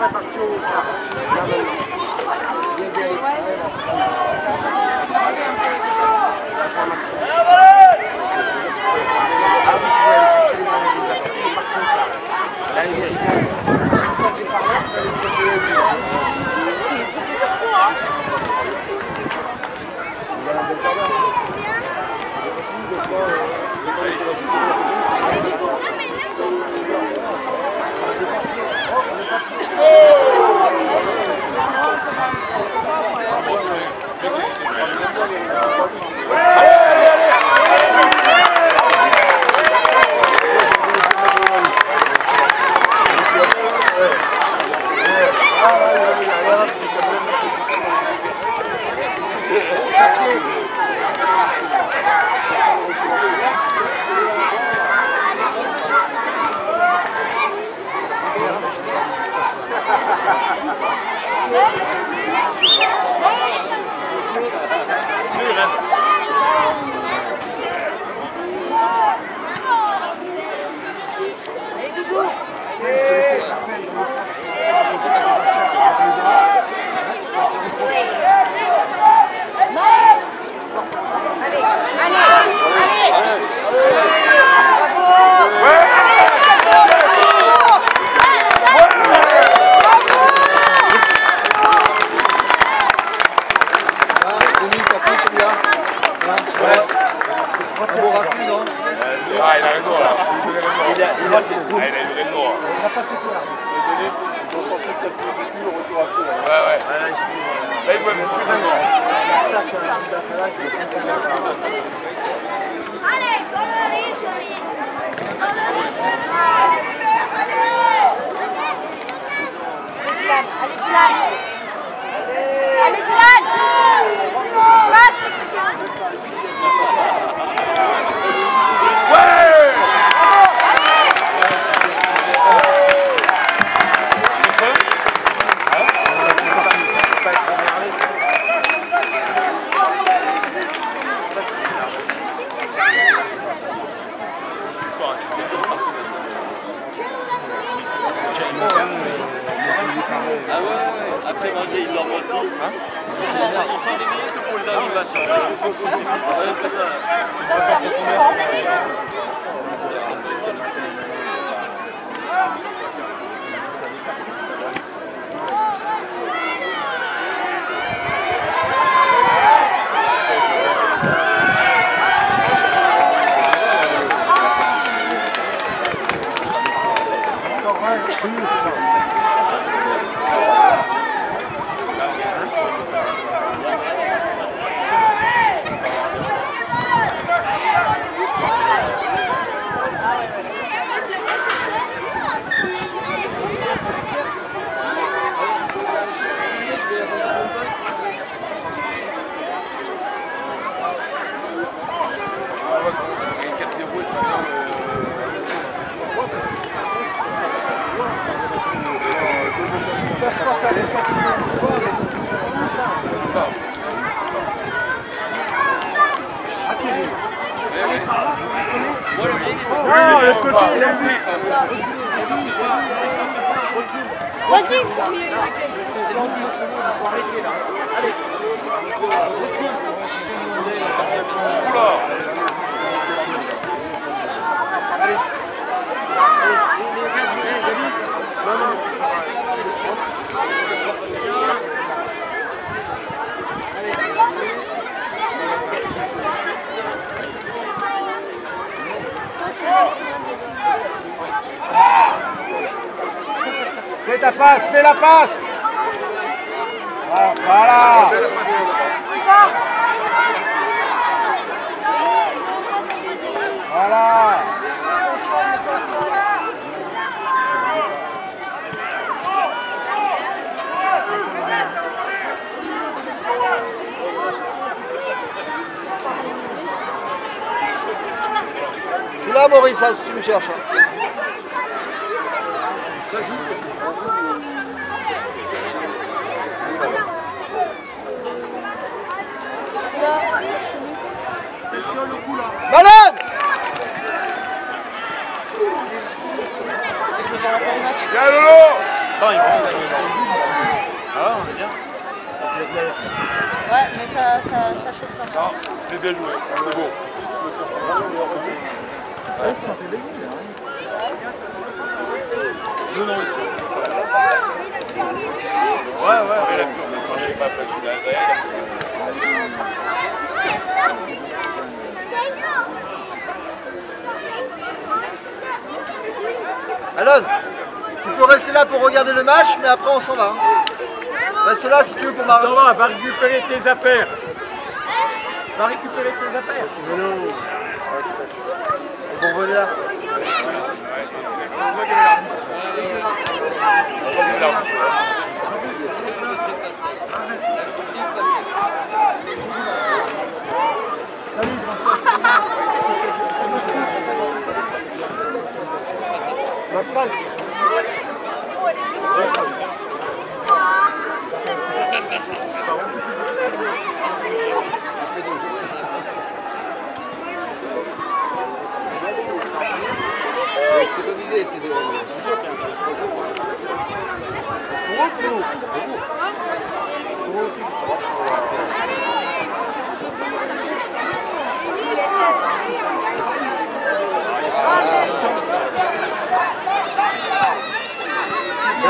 Le chauffeur Yeah. Ah, il a. Il a, ah, il a une vraie noire. Ils ont senti que ça faisait beaucoup le retour à pied. là. Ouais, ouais. Là, il voit plus de noir. Allez! Allez, Dylan! Allez, Thank you. Moi, le mien, il est Non, le côté, il a vu. Vas-y! Fais ta passe, fais la passe. Ah, Voilà. Voilà. Je suis là, Maurice, hein, si tu me cherches. Malade Viens, Lolo ils vont Ah ouais, on est bien. Ouais, mais ça, ça, ça chauffe même. Non, c'est bien joué, c'est beau. Non, non. Ouais, ouais. Après, la tour, pas. Alon, tu peux rester là pour regarder le match, mais après on s'en va. hein. Reste là si tu veux pour ma... Attends, va récupérer tes affaires. Va récupérer tes affaires. Vous revenez là. on revient là. On va Maxence C'est comme idée, c'est de... Groupe, groupe. Groupe aussi.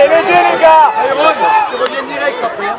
les aider, les gars. Tu reviens direct après. hein.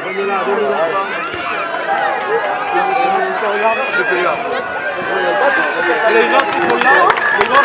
donne-la, donne-la. Les gens qui sont là, les gens